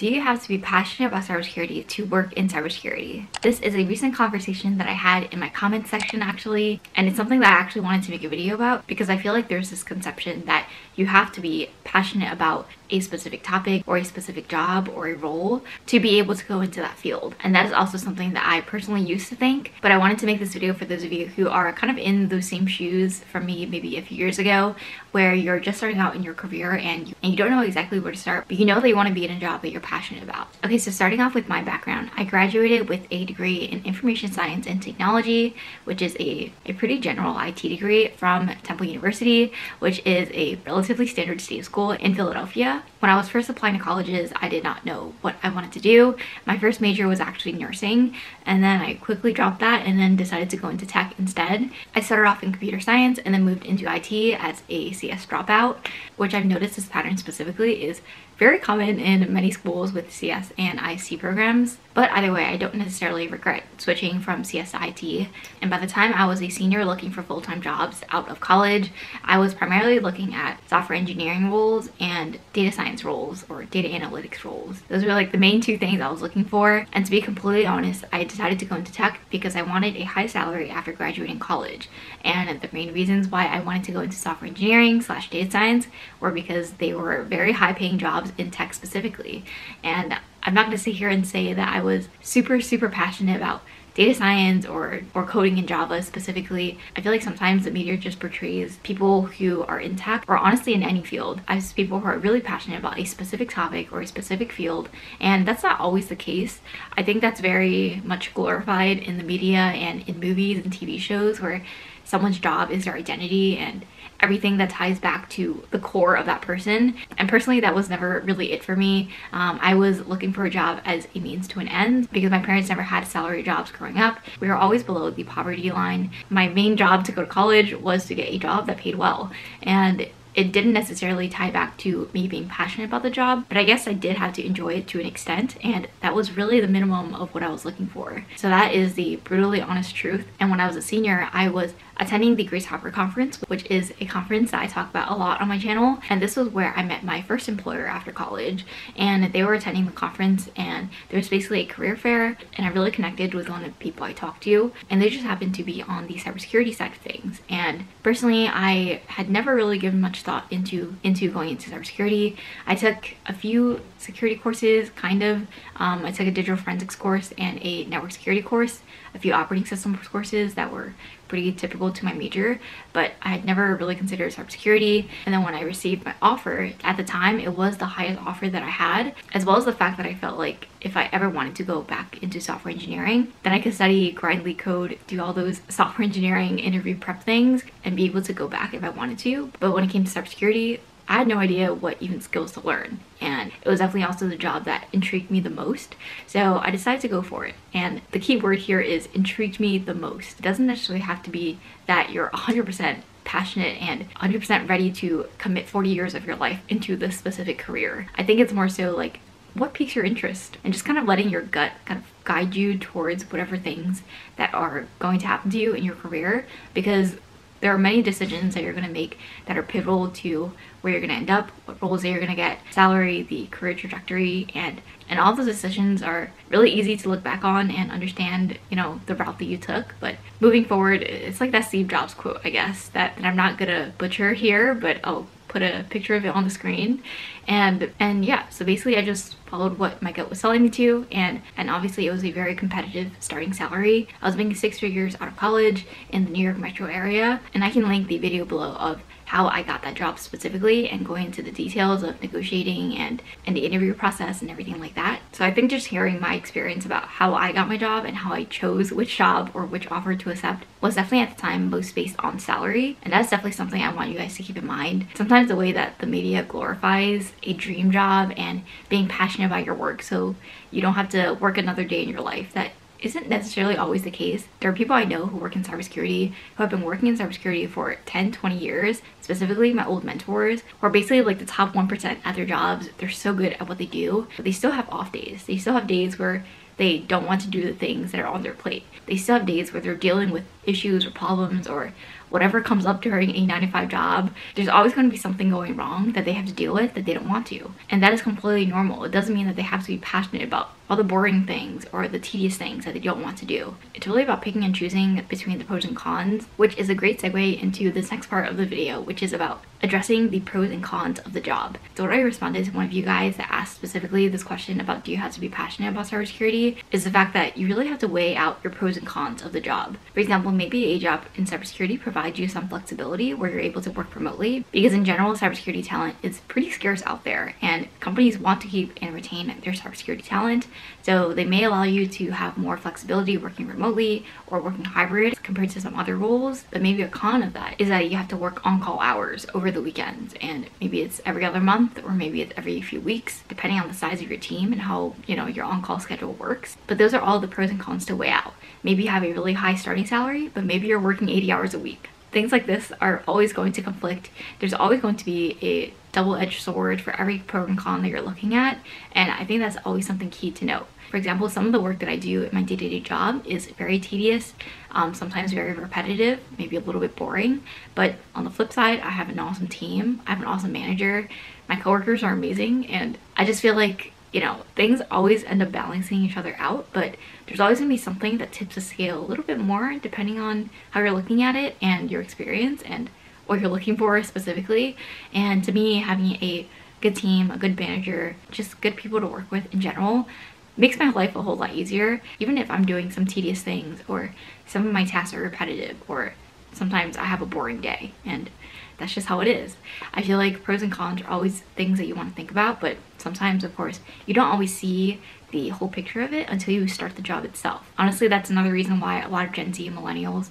Do you have to be passionate about cybersecurity to work in cybersecurity? This is a recent conversation that I had in my comments section actually, and it's something that I actually wanted to make a video about because I feel like there's this conception that you have to be passionate about a specific topic or a specific job or a role to be able to go into that field. And that is also something that I personally used to think, but I wanted to make this video for those of you who are kind of in those same shoes from me maybe a few years ago, where you're just starting out in your career and you, and you don't know exactly where to start, but you know that you want to be in a job that you're passionate about. Okay, so starting off with my background, I graduated with a degree in information science and technology, which is a, a pretty general IT degree from Temple University, which is a relatively standard state school in Philadelphia. When I was first applying to colleges, I did not know what I wanted to do. My first major was actually nursing, and then I quickly dropped that and then decided to go into tech instead. I started off in computer science and then moved into IT as a CS dropout, which I've noticed this pattern specifically is very common in many schools with CS and IC programs. But either way, I don't necessarily regret switching from CSIT. And by the time I was a senior looking for full-time jobs out of college, I was primarily looking at software engineering roles and data science roles or data analytics roles. Those were like the main two things I was looking for. And to be completely honest, I decided to go into tech because I wanted a high salary after graduating college. And the main reasons why I wanted to go into software engineering slash data science were because they were very high paying jobs in tech specifically. And I'm not to sit here and say that I was super, super passionate about data science or, or coding in Java specifically. I feel like sometimes the media just portrays people who are in tech or honestly in any field as people who are really passionate about a specific topic or a specific field and that's not always the case. I think that's very much glorified in the media and in movies and TV shows where someone's job is their identity and everything that ties back to the core of that person. And personally, that was never really it for me. Um, I was looking for a job as a means to an end because my parents never had salary jobs growing up. We were always below the poverty line. My main job to go to college was to get a job that paid well. And it didn't necessarily tie back to me being passionate about the job, but I guess I did have to enjoy it to an extent, and that was really the minimum of what I was looking for. So that is the brutally honest truth. And when I was a senior, I was attending the Grace Hopper Conference, which is a conference that I talk about a lot on my channel. And this was where I met my first employer after college. And they were attending the conference and there was basically a career fair and I really connected with one of the people I talked to. And they just happened to be on the cybersecurity side of things. And personally, I had never really given much thought into, into going into cybersecurity. I took a few security courses, kind of. Um, I took a digital forensics course and a network security course, a few operating system courses that were pretty typical to my major, but I had never really considered cybersecurity. And then when I received my offer, at the time, it was the highest offer that I had, as well as the fact that I felt like if I ever wanted to go back into software engineering, then I could study, grind code, do all those software engineering interview prep things, and be able to go back if I wanted to. But when it came to cybersecurity, I had no idea what even skills to learn and it was definitely also the job that intrigued me the most so I decided to go for it and the key word here is intrigued me the most it doesn't necessarily have to be that you're 100% passionate and 100% ready to commit 40 years of your life into this specific career. I think it's more so like what piques your interest and just kind of letting your gut kind of guide you towards whatever things that are going to happen to you in your career because there are many decisions that you're going to make that are pivotal to where you're going to end up, what roles that you're going to get, salary, the career trajectory, and and all those decisions are really easy to look back on and understand, you know, the route that you took. But moving forward, it's like that Steve Jobs quote, I guess, that, that I'm not gonna butcher here, but I'll put a picture of it on the screen and and yeah so basically i just followed what my gut was telling me to and and obviously it was a very competitive starting salary i was making six figures out of college in the new york metro area and i can link the video below of how I got that job specifically and going into the details of negotiating and, and the interview process and everything like that. So I think just hearing my experience about how I got my job and how I chose which job or which offer to accept was definitely at the time most based on salary. And that's definitely something I want you guys to keep in mind. Sometimes the way that the media glorifies a dream job and being passionate about your work so you don't have to work another day in your life that isn't necessarily always the case. There are people I know who work in cybersecurity who have been working in cybersecurity for 10, 20 years. Specifically my old mentors, who are basically like the top 1% at their jobs. They're so good at what they do, but they still have off days. They still have days where they don't want to do the things that are on their plate. They still have days where they're dealing with issues or problems or whatever comes up during a 9 to 5 job, there's always going to be something going wrong that they have to deal with that they don't want to. And that is completely normal. It doesn't mean that they have to be passionate about all the boring things or the tedious things that they don't want to do. It's really about picking and choosing between the pros and cons, which is a great segue into this next part of the video, which is about addressing the pros and cons of the job. So what I responded to one of you guys that asked specifically this question about do you have to be passionate about cybersecurity is the fact that you really have to weigh out your pros and cons of the job. For example, maybe a job in cybersecurity provides you some flexibility where you're able to work remotely because in general, cybersecurity talent is pretty scarce out there and companies want to keep and retain their cybersecurity talent so they may allow you to have more flexibility working remotely or working hybrid compared to some other roles. But maybe a con of that is that you have to work on-call hours over the weekends and maybe it's every other month or maybe it's every few weeks depending on the size of your team and how you know your on-call schedule works. But those are all the pros and cons to weigh out. Maybe you have a really high starting salary, but maybe you're working 80 hours a week things like this are always going to conflict. There's always going to be a double-edged sword for every pro and con that you're looking at and I think that's always something key to note. For example, some of the work that I do in my day-to-day -day job is very tedious, um, sometimes very repetitive, maybe a little bit boring, but on the flip side, I have an awesome team, I have an awesome manager, my coworkers are amazing, and I just feel like you know, things always end up balancing each other out, but there's always gonna be something that tips the scale a little bit more depending on how you're looking at it and your experience and what you're looking for specifically. And to me, having a good team, a good manager, just good people to work with in general makes my life a whole lot easier. Even if I'm doing some tedious things or some of my tasks are repetitive or sometimes I have a boring day and that's just how it is. I feel like pros and cons are always things that you want to think about, but sometimes, of course, you don't always see the whole picture of it until you start the job itself. Honestly, that's another reason why a lot of Gen Z and millennials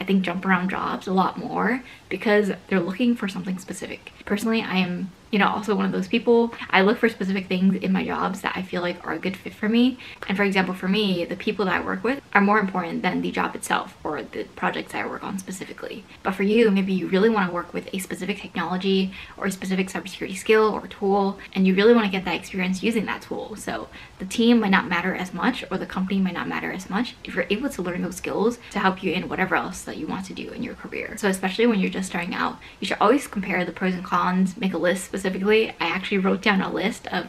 I think jump around jobs a lot more because they're looking for something specific. Personally, I am you know, also one of those people. I look for specific things in my jobs that I feel like are a good fit for me. And for example, for me, the people that I work with are more important than the job itself or the projects I work on specifically. But for you, maybe you really want to work with a specific technology or a specific cybersecurity skill or tool, and you really want to get that experience using that tool. So the team might not matter as much or the company might not matter as much if you're able to learn those skills to help you in whatever else that you want to do in your career. So especially when you're just starting out, you should always compare the pros and cons, make a list specifically, I actually wrote down a list of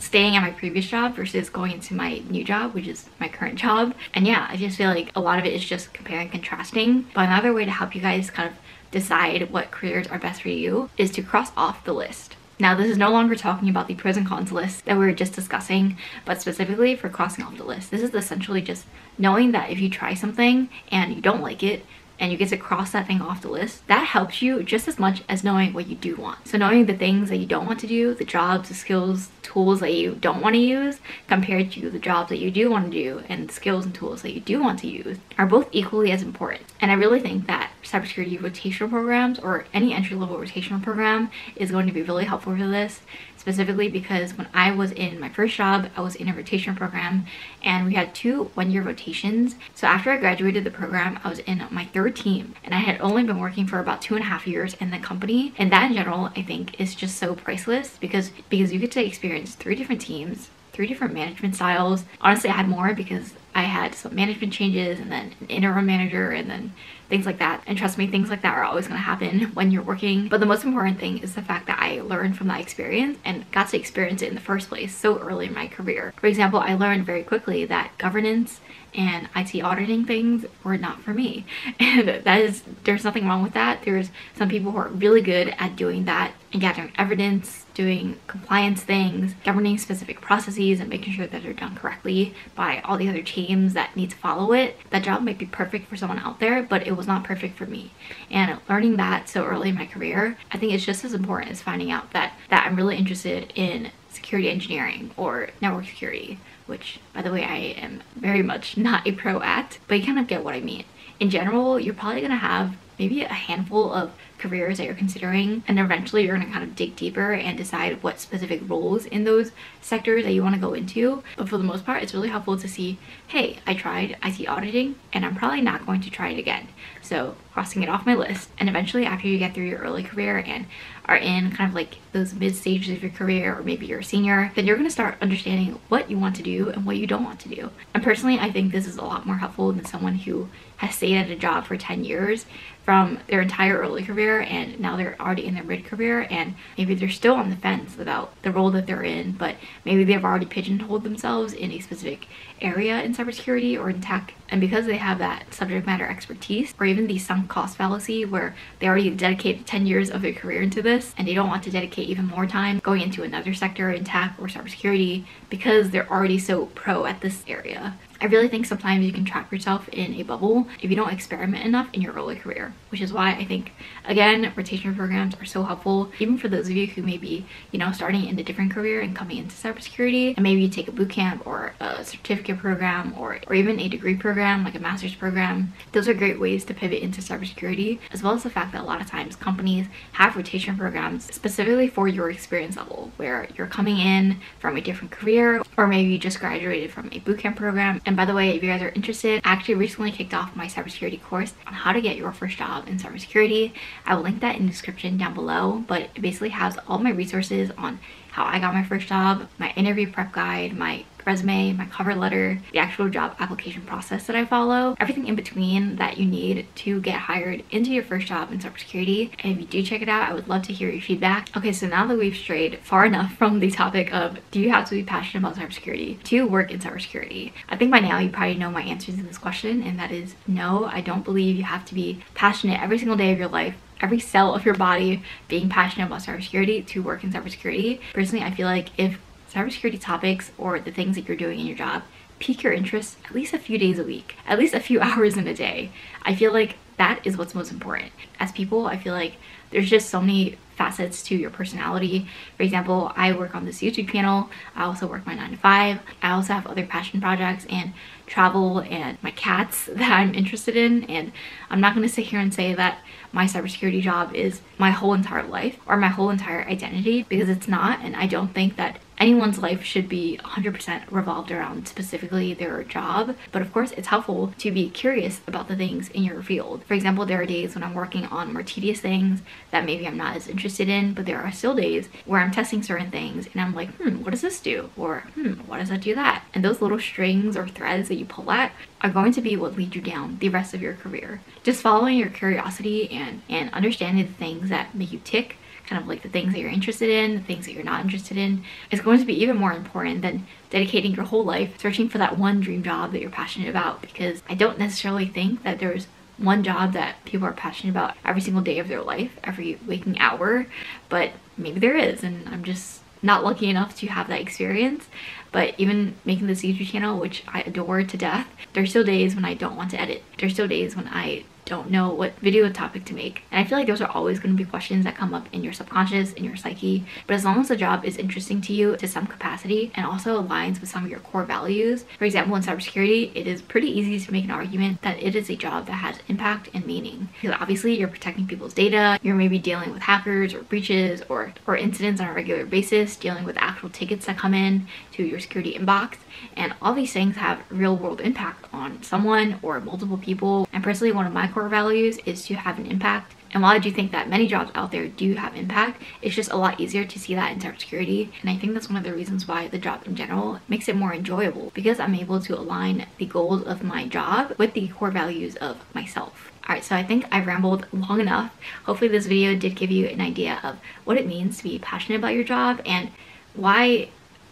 staying at my previous job versus going into my new job, which is my current job. And yeah, I just feel like a lot of it is just comparing and contrasting. But another way to help you guys kind of decide what careers are best for you is to cross off the list. Now, this is no longer talking about the pros and cons list that we were just discussing, but specifically for crossing off the list. This is essentially just knowing that if you try something and you don't like it, and you get to cross that thing off the list, that helps you just as much as knowing what you do want. So knowing the things that you don't want to do, the jobs, the skills, tools that you don't want to use compared to the jobs that you do want to do and skills and tools that you do want to use are both equally as important. And I really think that cybersecurity rotational programs or any entry-level rotational program is going to be really helpful for this specifically because when I was in my first job, I was in a rotation program and we had two one-year rotations. So after I graduated the program, I was in my third team and I had only been working for about two and a half years in the company. And that in general, I think is just so priceless because, because you get to experience three different teams, three different management styles. Honestly, I had more because I had some management changes and then an interim manager and then things like that. And trust me, things like that are always gonna happen when you're working. But the most important thing is the fact that I learned from that experience and got to experience it in the first place so early in my career. For example, I learned very quickly that governance and IT auditing things were not for me. And that is, there's nothing wrong with that. There's some people who are really good at doing that and gathering evidence, doing compliance things, governing specific processes and making sure that they're done correctly by all the other teams that need to follow it. That job might be perfect for someone out there, but it was not perfect for me. And learning that so early in my career, I think it's just as important as finding out that, that I'm really interested in security engineering or network security which by the way I am very much not a pro at, but you kind of get what I mean. In general, you're probably gonna have maybe a handful of careers that you're considering and eventually you're going to kind of dig deeper and decide what specific roles in those sectors that you want to go into. But for the most part it's really helpful to see hey I tried IT auditing and I'm probably not going to try it again. So crossing it off my list. And eventually after you get through your early career and are in kind of like those mid stages of your career or maybe you're a senior then you're going to start understanding what you want to do and what you don't want to do. And personally I think this is a lot more helpful than someone who has stayed at a job for 10 years from their entire early career and now they're already in their mid career and maybe they're still on the fence about the role that they're in but maybe they've already pigeonholed themselves in a specific area in cybersecurity or in tech and because they have that subject matter expertise or even the sunk cost fallacy where they already dedicated 10 years of their career into this and they don't want to dedicate even more time going into another sector in tech or cybersecurity because they're already so pro at this area. I really think sometimes you can trap yourself in a bubble if you don't experiment enough in your early career, which is why I think, again, rotation programs are so helpful, even for those of you who may be, you know, starting in a different career and coming into cybersecurity, and maybe you take a boot camp or a certificate program or, or even a degree program, like a master's program. Those are great ways to pivot into cybersecurity, as well as the fact that a lot of times companies have rotation programs specifically for your experience level, where you're coming in from a different career, or maybe you just graduated from a bootcamp program and by the way, if you guys are interested, I actually recently kicked off my cybersecurity course on how to get your first job in cybersecurity. I will link that in the description down below, but it basically has all my resources on how I got my first job, my interview prep guide, my resume, my cover letter, the actual job application process that I follow, everything in between that you need to get hired into your first job in cybersecurity. And if you do check it out, I would love to hear your feedback. Okay, so now that we've strayed far enough from the topic of do you have to be passionate about cybersecurity to work in cybersecurity, I think by now you probably know my answers to this question, and that is no, I don't believe you have to be passionate every single day of your life every cell of your body being passionate about cybersecurity to work in cybersecurity. Personally, I feel like if cybersecurity topics or the things that you're doing in your job pique your interest at least a few days a week, at least a few hours in a day. I feel like that is what's most important. As people, I feel like there's just so many facets to your personality. For example, I work on this YouTube channel. I also work my 9 to 5. I also have other passion projects and travel and my cats that I'm interested in. And I'm not going to sit here and say that my cybersecurity job is my whole entire life or my whole entire identity because it's not. And I don't think that anyone's life should be 100% revolved around specifically their job. But of course, it's helpful to be curious about the things in your field. For example, there are days when I'm working on more tedious things that maybe I'm not as interested in, but there are still days where I'm testing certain things and I'm like, hmm, what does this do? Or, hmm, why does that do that? And those little strings or threads that you pull at are going to be what lead you down the rest of your career. Just following your curiosity and, and understanding the things that make you tick kind of like the things that you're interested in, the things that you're not interested in, is going to be even more important than dedicating your whole life searching for that one dream job that you're passionate about. Because I don't necessarily think that there's one job that people are passionate about every single day of their life, every waking hour, but maybe there is and I'm just not lucky enough to have that experience. But even making this YouTube channel which I adore to death there's still days when I don't want to edit. There's still days when I don't know what video topic to make. And I feel like those are always going to be questions that come up in your subconscious, in your psyche. But as long as the job is interesting to you to some capacity and also aligns with some of your core values, for example, in cybersecurity, it is pretty easy to make an argument that it is a job that has impact and meaning. Because obviously you're protecting people's data, you're maybe dealing with hackers or breaches or, or incidents on a regular basis, dealing with actual tickets that come in to your security inbox. And all these things have real world impact on someone or multiple people. And personally, one of my core values is to have an impact. And while I do think that many jobs out there do have impact, it's just a lot easier to see that in cybersecurity. And I think that's one of the reasons why the job in general makes it more enjoyable because I'm able to align the goals of my job with the core values of myself. Alright, so I think I've rambled long enough. Hopefully this video did give you an idea of what it means to be passionate about your job and why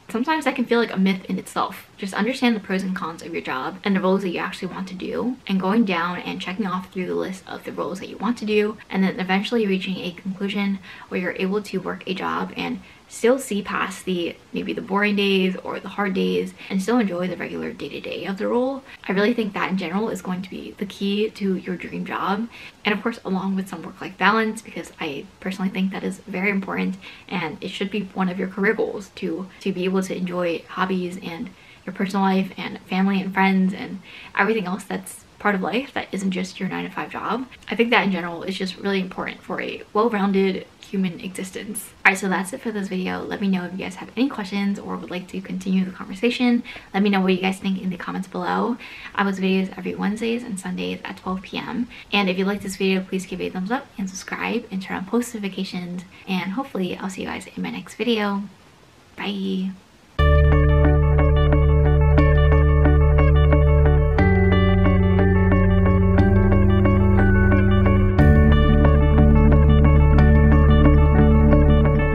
sometimes that can feel like a myth in itself. Just understand the pros and cons of your job and the roles that you actually want to do and going down and checking off through the list of the roles that you want to do and then eventually reaching a conclusion where you're able to work a job and still see past the maybe the boring days or the hard days and still enjoy the regular day-to-day -day of the role. I really think that in general is going to be the key to your dream job and of course along with some work-life balance because I personally think that is very important and it should be one of your career goals to to be able to enjoy hobbies and your personal life and family and friends and everything else that's part of life that isn't just your nine to five job. I think that in general is just really important for a well-rounded human existence. Alright, so that's it for this video. Let me know if you guys have any questions or would like to continue the conversation. Let me know what you guys think in the comments below. I post videos every Wednesdays and Sundays at 12 p.m. And if you like this video, please give it a thumbs up and subscribe and turn on post notifications. And hopefully I'll see you guys in my next video. Bye!